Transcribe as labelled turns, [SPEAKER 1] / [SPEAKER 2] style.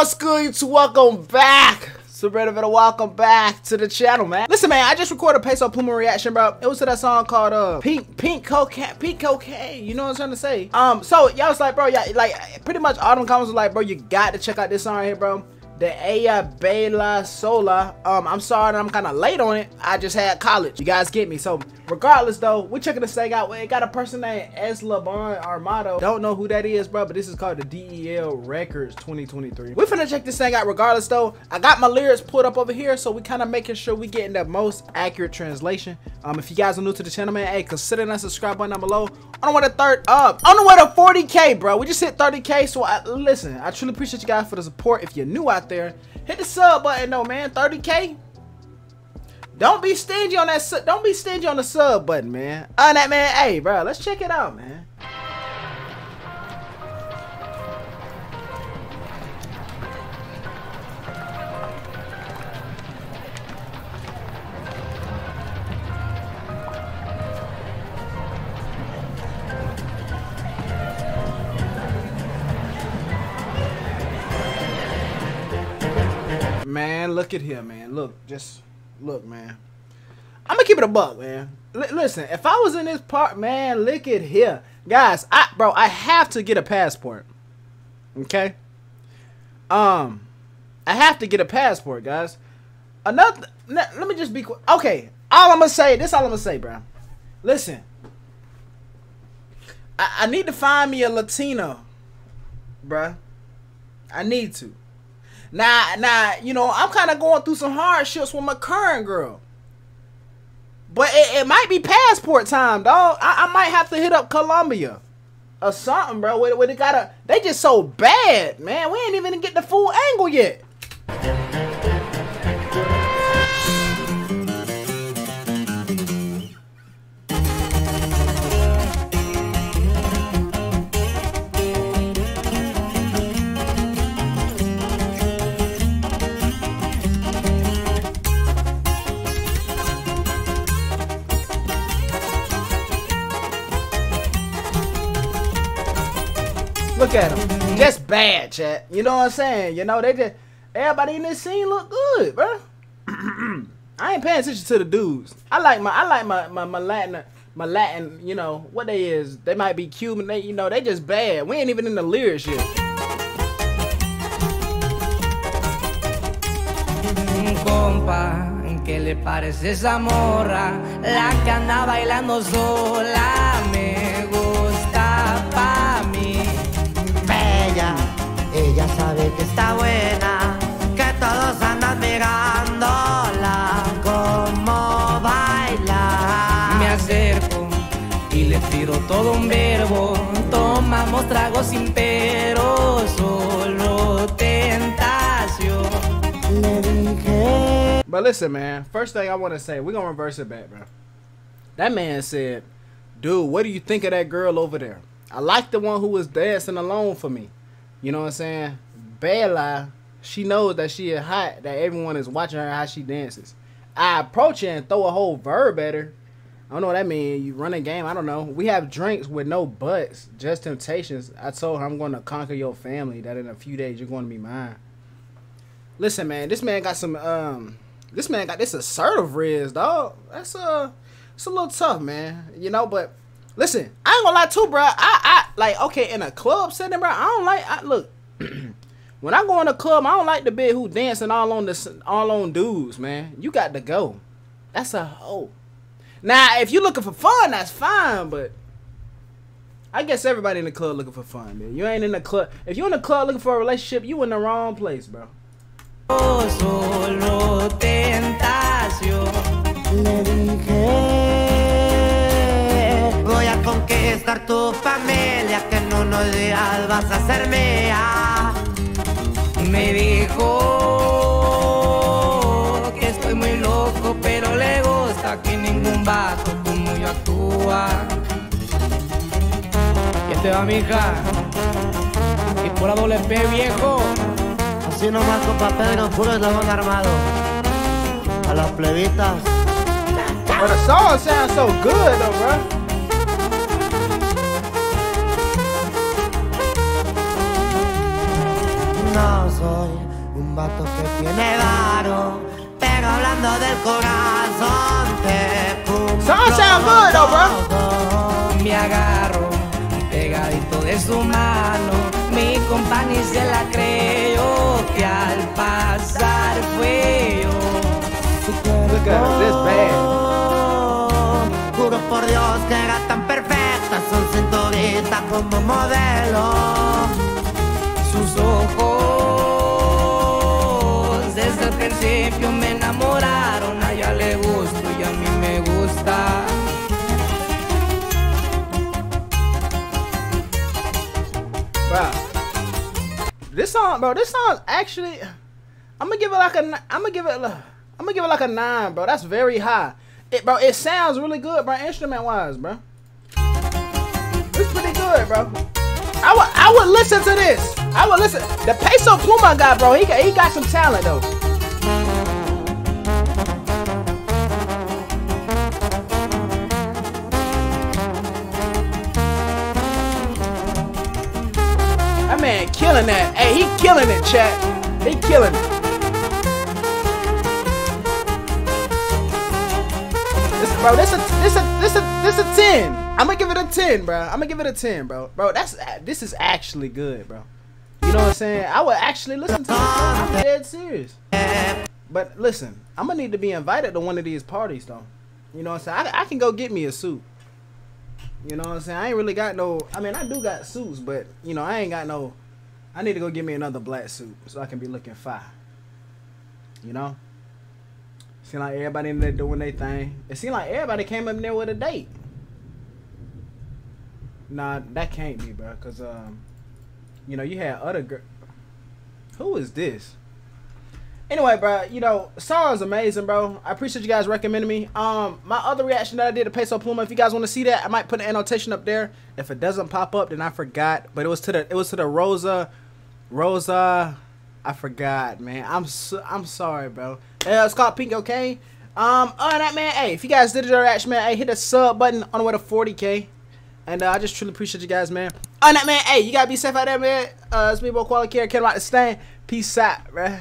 [SPEAKER 1] what's good YouTube? Welcome back. Super welcome back to the channel, man. Listen, man, I just recorded a Peso Pluma reaction, bro. It was to that song called uh Pink Pink Cocaine Pink Cocaine. You know what I'm trying to say? Um, so y'all was like, bro, yeah, like pretty much all them comments was like, bro, you got to check out this song right here, bro the Ella Baila Sola. Um, I'm sorry I'm kind of late on it. I just had college. You guys get me. So regardless though, we're checking this thing out. It got a person named Eslabon Armado. Don't know who that is, bro, but this is called the DEL Records 2023. We're finna check this thing out regardless though. I got my lyrics pulled up over here, so we kind of making sure we getting the most accurate translation. Um, if you guys are new to the channel, man, hey, consider that subscribe button down below. On the way to third uh, up. On the way to 40k, bro. We just hit 30k, so I, listen, I truly appreciate you guys for the support. If you're new out there. Hit the sub button though, man. 30k. Don't be stingy on that. Don't be stingy on the sub button, man. On that man. Hey, bro. Let's check it out, man. Man, look at here, man. Look, just look, man. I'm gonna keep it a buck, man. L listen, if I was in this part, man, look at here, guys. I, bro, I have to get a passport. Okay. Um, I have to get a passport, guys. Another. Let me just be quick. Okay, all I'm gonna say. This all I'm gonna say, bro. Listen. I, need to find me a Latino, bruh. I need to. Now, now, you know, I'm kind of going through some hardships with my current girl. But it, it might be passport time, dog. I, I, might have to hit up Colombia or something, bro. Where, where they gotta, they just so bad, man. We ain't even get the full angle yet. Look at them. Just bad, chat. You know what I'm saying? You know, they just, everybody in this scene look good, bro. I ain't paying attention to the dudes. I like my, I like my, my, my Latin, my Latin, you know, what they is. They might be Cuban, they, you know, they just bad. We ain't even in the lyrics yet.
[SPEAKER 2] Compa, ¿qué le parece esa morra? La que anda bailando sola
[SPEAKER 3] ella sabe que está buena, que todos andan mirándola como baila.
[SPEAKER 2] Me acerco y le tiro todo un verbo, tomamos tragos sin pero, solo tentación.
[SPEAKER 3] Le dije.
[SPEAKER 1] But listen, man, first thing I want to say, we're going to reverse it back, bro. That man said, dude, what do you think of that girl over there? I like the one who was dancing alone for me. You know what I'm saying? Bella, she knows that she is hot, that everyone is watching her how she dances. I approach her and throw a whole verb at her. I don't know what that means. You run a game. I don't know. We have drinks with no buts, just temptations. I told her I'm going to conquer your family. That in a few days you're going to be mine. Listen, man. This man got some. Um, this man got this assertive riz, dog. That's uh, it's a little tough, man. You know, but listen, I ain't gonna lie too, bro. I, I like okay in a club setting, bro. I don't like. I look. when I go in a club, I don't like the bit who dancing all on the all on dudes, man. You got to go. That's a hoe. Now, if you're looking for fun, that's fine, but I guess everybody in the club looking for fun, man. You ain't in the club. If you in the club looking for a relationship, you in the wrong place, bro.
[SPEAKER 3] Conquistar tu familia, que en unos días vas a ser mía.
[SPEAKER 2] Me dijo que estoy muy loco, pero le gusta que ningún vato como yo actúa. ¿Qué te va, mija? Y por la doble P, viejo.
[SPEAKER 3] Así nomás con Pedro puro eslabón armado. A las plebitas.
[SPEAKER 1] But the song sounds so good though, bro.
[SPEAKER 3] Soy un vato que tiene varo, pero hablando del corazón te cumplo
[SPEAKER 1] bro.
[SPEAKER 3] todo.
[SPEAKER 2] Me agarro pegadito de su mano. Mi compañía se la creyó que al pasar fue yo.
[SPEAKER 1] Look at this.
[SPEAKER 3] Juro por Dios que era tan perfecta, su cinturita como modelo.
[SPEAKER 1] This song, bro. This song actually, I'm gonna give it like a. I'm gonna give it. I'm gonna give it like a nine, bro. That's very high. It, bro. It sounds really good, bro. Instrument wise, bro. It's pretty good, bro. I would. I would listen to this. I would listen. The Peso Pluma guy, bro. He got. He got some talent though. Man killing that. Hey, he killing it, chat. He killing it. This, bro, this a this a this a this a ten. I'm gonna give it a ten, bro. I'm gonna give it a ten, bro. Bro, that's this is actually good, bro. You know what I'm saying? I would actually listen to this. I'm dead serious. But listen, I'm gonna need to be invited to one of these parties, though. You know what I'm saying? I, I can go get me a suit. You know what I'm saying? I ain't really got no. I mean, I do got suits, but you know, I ain't got no. I need to go get me another black suit so I can be looking fine. You know. Seem like everybody in there doing their thing. It seemed like everybody came up there with a date. Nah, that can't be, bro. Cause um, you know, you had other girl. Who is this? Anyway, bro, you know, song is amazing, bro. I appreciate you guys recommending me. Um, my other reaction that I did to Peso Pluma. If you guys want to see that, I might put an annotation up there. If it doesn't pop up, then I forgot. But it was to the it was to the Rosa, Rosa. I forgot, man. I'm so, I'm sorry, bro. Uh, it's called Pink Okay. Um, than that, man. Hey, if you guys did your reaction, man, hey, hit the sub button on the way to 40k. And uh, I just truly appreciate you guys, man. On that, man. Hey, you gotta be safe out there, man. Uh, it's me, Bo Quality Care. Care about the stand. Peace out, bruh.